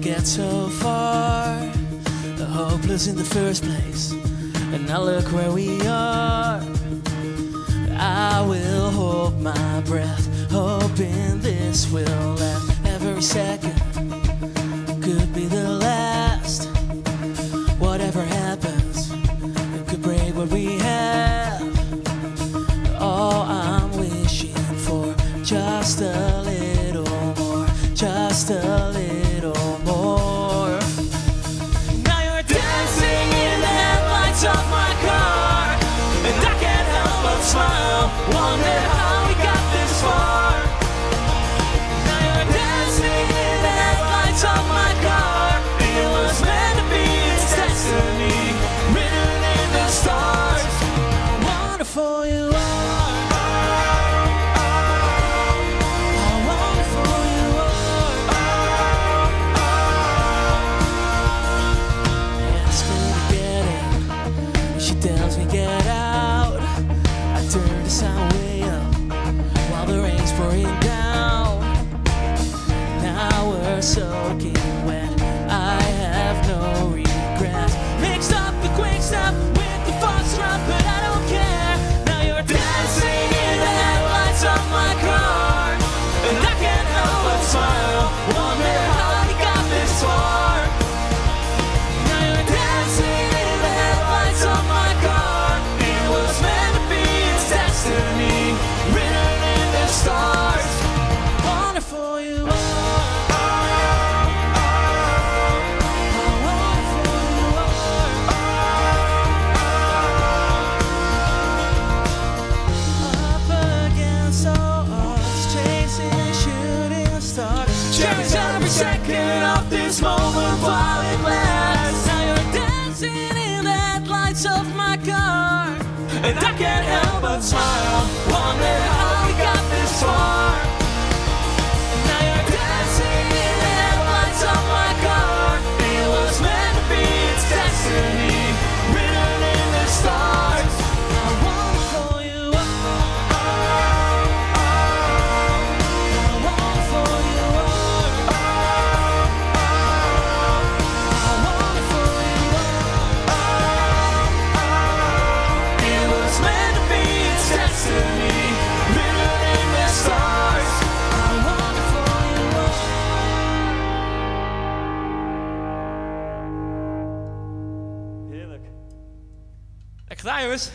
get so far. The hopeless in the first place, and now look where we are. I will hold my breath, hoping this will last. Every second could be the last. Whatever happens, it could break what we have. All I'm wishing for, just a little a little more. Now you're dancing in the headlights of my car, and I can't help but smile. Wonder how we got this far. Now you're dancing in the headlights of my car. It was meant to be, it's destiny, written in the stars. Wonderful down. Now we're soaking wet. Second of this moment while it lasts. Now you're dancing in the headlights of my car, and I can't help but smile. Jongens.